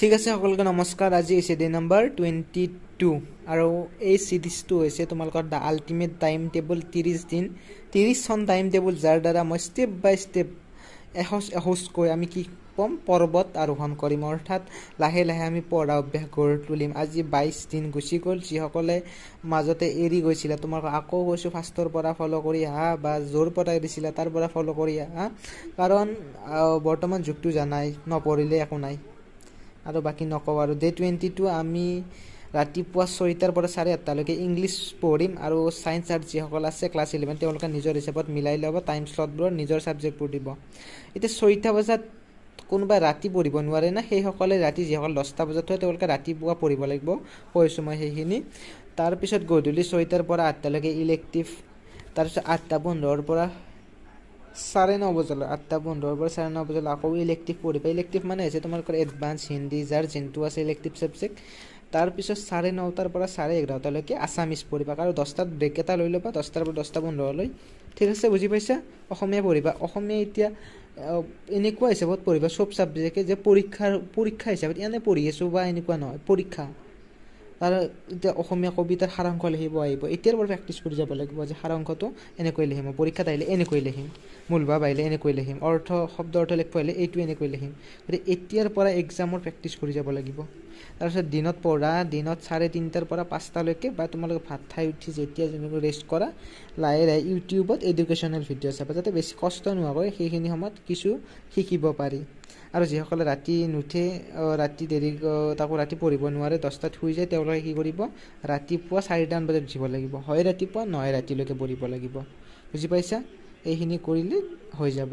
ঠিক আছে সকলোকে নমস্কাৰ। আজি হৈছে ডে নম্বৰ টুৱেণ্টি টু আৰু এই ছিৰিজটো হৈছে তোমালোকৰ দ্য আল্টিমেট টাইম টেবুল ত্ৰিছ দিন। ত্ৰিছখন টাইম টেবুল যাৰ দ্বাৰা মই ষ্টেপ বাই ষ্টেপ এসোজ এসোজকৈ আমি কি ক'ম? পৰ্বত আৰোহণ কৰিম। অৰ্থাৎ লাহে লাহে আমি পঢ়া অভ্যাস গঢ়ি তুলিম। আজি বাইছ দিন গুচি গ'ল। যিসকলে মাজতে এৰি গৈছিলে তোমালোকক আকৌ কৈছোঁ ফাৰ্ষ্টৰ পৰা ফ'ল' কৰি আহা বা য'ৰ পৰা এৰিছিলা তাৰ পৰা ফ'ল' কৰি আহা। কাৰণ বৰ্তমান যুগটো জানাই নপঢ়িলে একো নাই। আৰু বাকী নকওঁ আৰু ডে টুৱেণ্টি টু আমি ৰাতিপুৱা ছয়টাৰ পৰা চাৰে আঠটালৈকে ইংলিছ পঢ়িম আৰু আৰ্টছ যিসকল আছে ক্লাছ ইলেভেন তেওঁলোকে নিজৰ হিচাপত মিলাই ল'ব টাইম শ্লটবোৰত নিজৰ ছাবজেক্টবোৰ দিব। এতিয়া ছয়টা বজাত কোনোবাই ৰাতি পঢ়িব নোৱাৰে না সেইসকলে ৰাতি যিসকল দহটা বজাত হয় তেওঁলোকে ৰাতিপুৱা পঢ়িব লাগিব। কৈছোঁ মই সেইখিনি। তাৰপিছত গধূলি ছয়টাৰ পৰা আঠটালৈকে ইলেক্টিভ তাৰপিছত আঠটা পোন্ধৰৰ পৰা চাৰে ন বজালৈ আঠটা পোন্ধৰৰ পৰা চাৰে ন বজালৈ আকৌ ইলেক্টিভ পঢ়িবা। ইলেক্টিভ মানে হৈছে তোমালোকৰ এডভান্স হিন্দী যাৰ যোনটো আছে ইলেক্টিভ ছাবজেক্ট তাৰপিছত চাৰে নটাৰ পৰা চাৰে এঘাৰটালৈকে আছামিজ পঢ়িবা। আৰু দহটাত ব্ৰেক এটা লৈ ল'বা দহটাৰ পৰা দহটা পোন্ধৰলৈ। ঠিক আছে বুজি পাইছা? অসমীয়া পঢ়িবা। অসমীয়া এতিয়া এনেকুৱা হিচাপত পঢ়িবা চব ছাবজেক্টে যে পৰীক্ষাৰ পৰীক্ষা হিচাপত এনেই পঢ়ি আছোঁ বা এনেকুৱা নহয় পৰীক্ষা। তাৰ এতিয়া অসমীয়া কবিতাৰ সাৰাংশ লিখিব আহিব। এতিয়াৰ পৰা প্ৰেক্টিচ কৰি যাব লাগিব যে সাৰাংশটো এনেকৈ লিখিম পৰীক্ষাত আহিলে এনেকৈ লিখিম মূলভাৱ আহিলে এনেকৈ লিখিম অৰ্থ শব্দ অৰ্থ লিখিব আহিলে এইটো এনেকৈ লিখিম। গতিকে এতিয়াৰ পৰা এক্সামৰ প্ৰেক্টিচ কৰি যাব লাগিব। তাৰপিছত দিনত পঢ়া দিনত চাৰে তিনিটাৰ পৰা পাঁচটালৈকে বা তোমালোকে ভাত খাই উঠি যেতিয়া যেনেকৈ ৰেষ্ট কৰা লাহে লাহে ইউটিউবত এডুকেশ্যনেল ভিডিঅ' চাবা যাতে বেছি কষ্ট নোহোৱাকৈ সেইখিনি সময়ত কিছু শিকিব পাৰি। আৰু যিসকলে ৰাতি নুঠে ৰাতি দেৰি তাকো ৰাতি পঢ়িব নোৱাৰে দহটাত শুই যায় তেওঁলোকে কি কৰিব? ৰাতিপুৱা চাৰিটামান বজাত উঠিব লাগিব। হয় ৰাতিপুৱা নহয় ৰাতিলৈকে পঢ়িব লাগিব। বুজি পাইছা? এইখিনি কৰিলে হৈ যাব।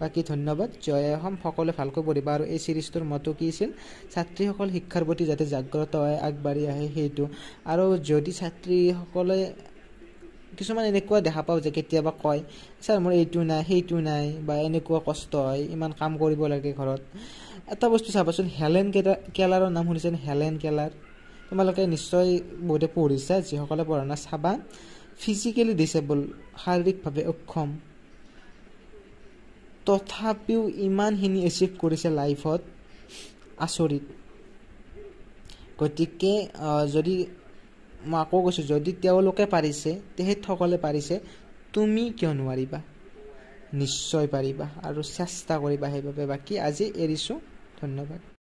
বাকী ধন্যবাদ। জয় অসম সকলোৱে ভালকৈ পঢ়িবা। আৰু এই চিৰিজটোৰ মতো কি আছিল? ছাত্ৰীসকল শিক্ষাৰ প্ৰতি যাতে জাগ্ৰত হয় আগবাঢ়ি আহে সেইটো। আৰু যদি ছাত্ৰীসকলে কিছুমান এনেকুৱা দেখা পাওঁ যে কেতিয়াবা কয় ছাৰ মোৰ এইটো নাই সেইটো নাই বা এনেকুৱা কষ্ট হয় ইমান কাম কৰিব লাগে ঘৰত। এটা বস্তু চাবাচোন হেলেন কেলা কেলাৰৰ নাম শুনিছেনে? Helen Keller. তোমালোকে নিশ্চয় বহুতে পঢ়িছা যিসকলে পঢ়া নাই চাবা। ফিজিকেলি ডিচেবল শাৰীৰিকভাৱে অক্ষম। তথাপিও ইমানখিনি এচিভ কৰিছে লাইফত আচৰিত। গতিকে যদি মই আকৌ কৈছোঁ যদি তেওঁলোকে পাৰিছে তেখেতসকলে পাৰিছে তুমি কিয় নোৱাৰিবা? নিশ্চয় পাৰিবা আৰু চেষ্টা কৰিবা সেইবাবে। বাকী আজি এৰিছোঁ। ধন্যবাদ।